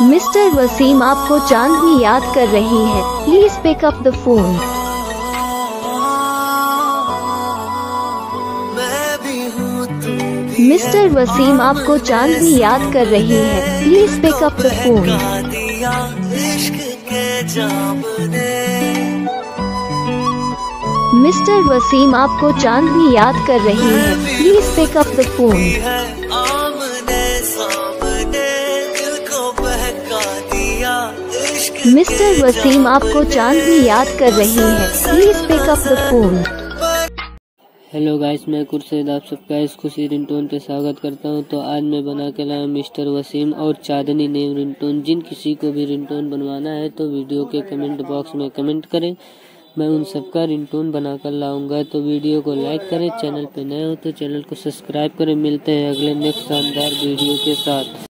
Mister Waseem आपको चांदनी याद कर रही है। Please pick up the phone mister Waseem आपको चांदनी याद कर रही है। Please pick up the phone mister Waseem आपको चांदनी याद कर रही है। Please pick up the phone mister Waseem आपको चांदनी याद कर रही है। Please pick up the phone hello guys मैं कुरसेद आप सबका इस खुशी रिंगटोन पे स्वागत करता हूँ। तो आज मैं बना के लाया मिस्टर वसीम और चांदनी नेम रिंगटोन। जिन किसी को भी रिंगटोन बनवाना है तो वीडियो के कमेंट बॉक्स में कमेंट करें। मैं उन सबका रिंगटोन बना कर लाऊँगा। तो वीडियो को लाइक करें, चैनल पे नए हो तो चैनल को सब्सक्राइब करें। मिलते हैं अगले नेक्स्ट शानदार वीडियो के साथ।